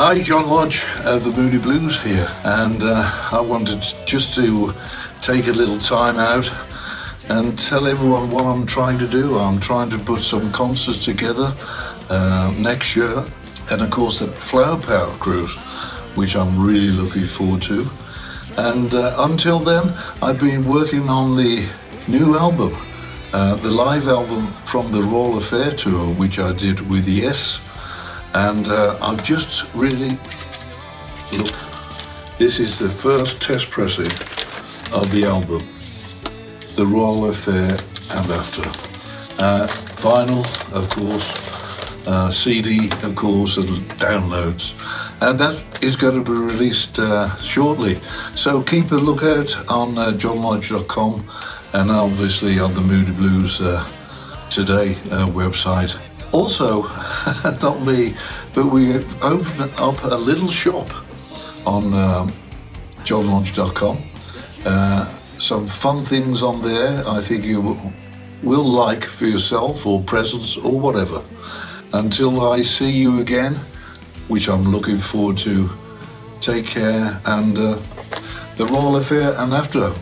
Hi, John Lodge of the Moody Blues here, and uh, I wanted just to take a little time out and tell everyone what I'm trying to do. I'm trying to put some concerts together uh, next year, and of course, the Flower Power Cruise, which I'm really looking forward to. And uh, until then, I've been working on the new album, uh, the live album from the Royal Affair tour, which I did with Yes and uh, I've just really look this is the first test pressing of the album the Royal Affair and After. Uh, vinyl of course uh, CD of course and downloads. And that is going to be released uh, shortly. So keep a lookout on uh, johnlodge.com and obviously on the Moody Blues uh, Today website also, not me, but we opened up a little shop on um, johnlodge.com. Uh, some fun things on there I think you will like for yourself or presents or whatever. Until I see you again, which I'm looking forward to, take care and uh, the Royal Affair and after.